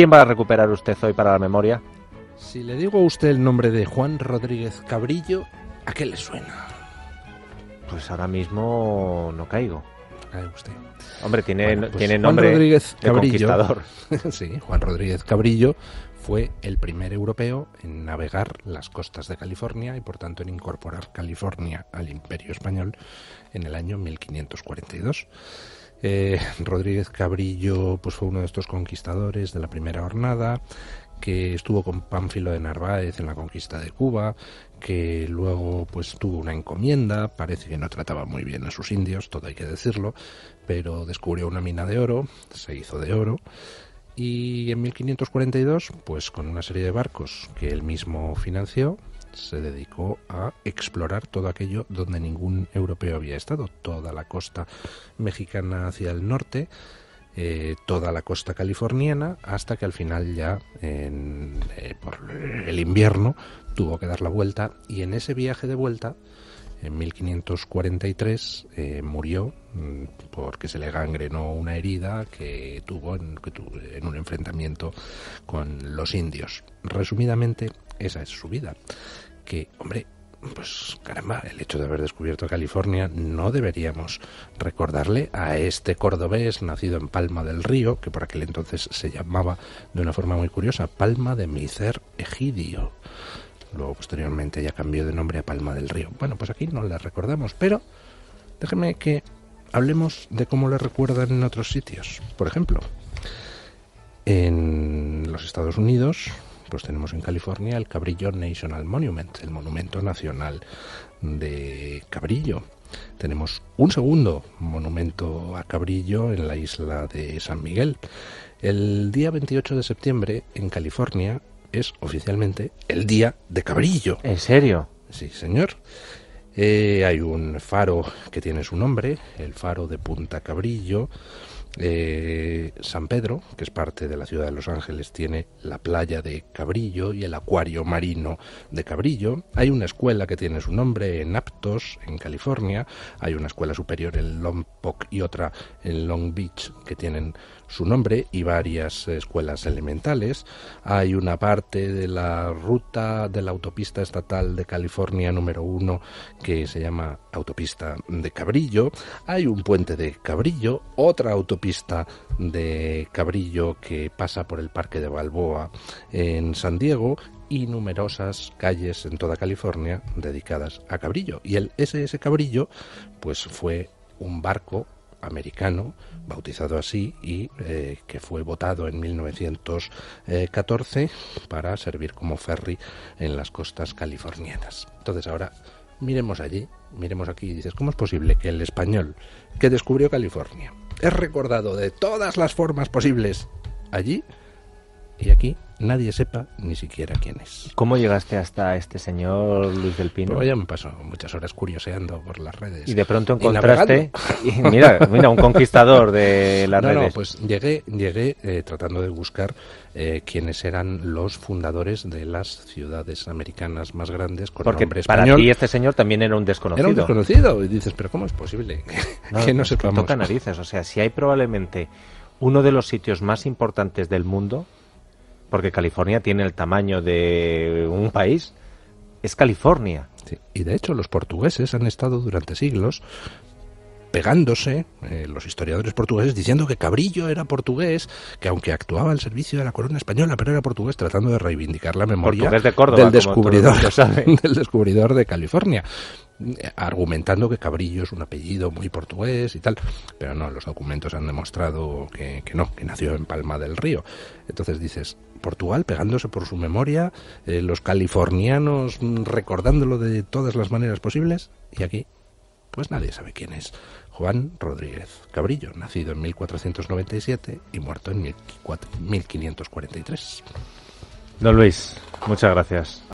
quién va a recuperar usted hoy para la memoria? Si le digo a usted el nombre de Juan Rodríguez Cabrillo, ¿a qué le suena? Pues ahora mismo no caigo. Cae usted. Hombre, tiene, Bueno, pues tiene Juan nombre Rodríguez de Cabrillo. conquistador. sí, Juan Rodríguez Cabrillo fue el primer europeo en navegar las costas de California y por tanto en incorporar California al imperio español en el año 1542. Eh, Rodríguez Cabrillo pues fue uno de estos conquistadores de la primera jornada que estuvo con Pánfilo de Narváez en la conquista de Cuba, que luego pues tuvo una encomienda, parece que no trataba muy bien a sus indios, todo hay que decirlo, pero descubrió una mina de oro, se hizo de oro, y en 1542, pues con una serie de barcos que él mismo financió, se dedicó a explorar todo aquello donde ningún europeo había estado, toda la costa mexicana hacia el norte, eh, toda la costa californiana, hasta que al final ya, en, eh, por el invierno, tuvo que dar la vuelta y en ese viaje de vuelta, en 1543, eh, murió mm, porque se le gangrenó una herida que tuvo, en, un enfrentamiento con los indios. Resumidamente, esa es su vida. Que, hombre, pues caramba, el hecho de haber descubierto California no deberíamos recordarle a este cordobés nacido en Palma del Río, que por aquel entonces se llamaba de una forma muy curiosa Palma de Micer Egidio. Luego posteriormente ya cambió de nombre a Palma del Río. Bueno, pues aquí no le recordamos, pero déjeme que hablemos de cómo le recuerdan en otros sitios. Por ejemplo, en los Estados Unidos, pues tenemos en California el Cabrillo National Monument, el monumento nacional de Cabrillo. Tenemos un segundo monumento a Cabrillo en la isla de San Miguel. El día 28 de septiembre en California es oficialmente el día de Cabrillo. ¿En serio? Sí, señor. Eh, hay un faro que tiene su nombre, el faro de Punta Cabrillo. Eh, San Pedro, que es parte de la ciudad de Los Ángeles, tiene la playa de Cabrillo y el acuario marino de Cabrillo. Hay una escuela que tiene su nombre en Aptos, en California. Hay una escuela superior en Lompoc y otra en Long Beach que tienen su nombre y varias escuelas elementales. Hay una parte de la ruta de la autopista estatal de California número uno que se llama autopista de Cabrillo. Hay un puente de Cabrillo, otra autopista de Cabrillo que pasa por el Parque de Balboa en San Diego y numerosas calles en toda California dedicadas a Cabrillo. Y el SS Cabrillo pues fue un barco americano, bautizado así, y eh, que fue votado en 1914 para servir como ferry en las costas californianas. Entonces ahora miremos allí, miremos aquí y dices, ¿cómo es posible que el español que descubrió California es recordado de todas las formas posibles allí y aquí nadie sepa ni siquiera quién es? ¿Cómo llegaste hasta este señor Luis del Pino? Pues ya me paso muchas horas curioseando por las redes. Y de pronto encontraste, y mira, mira, un conquistador de las no, redes. no, pues llegué, llegué eh, tratando de buscar eh, quiénes eran los fundadores de las ciudades americanas más grandes con Porque nombre para ti este señor también era un desconocido. Era un desconocido. Y dices, pero ¿cómo es posible que no, que no que sepamos? toca narices. O sea, si hay probablemente uno de los sitios más importantes del mundo, porque California tiene el tamaño de un país, es California. Sí, Y de hecho los portugueses han estado durante siglos pegándose, eh, los historiadores portugueses, diciendo que Cabrillo era portugués, que aunque actuaba al servicio de la corona española, pero era portugués, tratando de reivindicar la memoria Portugués de Córdoba, del descubridor, del descubridor de California, argumentando que Cabrillo es un apellido muy portugués y tal, pero no, los documentos han demostrado que, no, que nació en Palma del Río. Entonces dices, Portugal pegándose por su memoria, eh, los californianos recordándolo de todas las maneras posibles, y aquí, pues nadie sabe quién es. Juan Rodríguez Cabrillo, nacido en 1497 y muerto en 1543. Don Luis, muchas gracias.